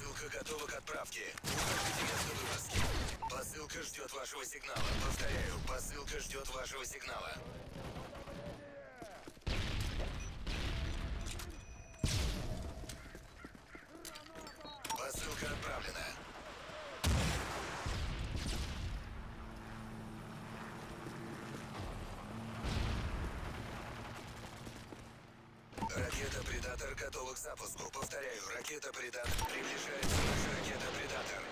Посылка готова к отправке. Посылка ждет вашего сигнала. Повторяю, посылка ждет вашего сигнала. Посылка отправлена. Ракета «Предатор» готова к запуску. Повторяю, ракета «Предатор» приближается ракета «Предатор».